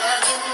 love you.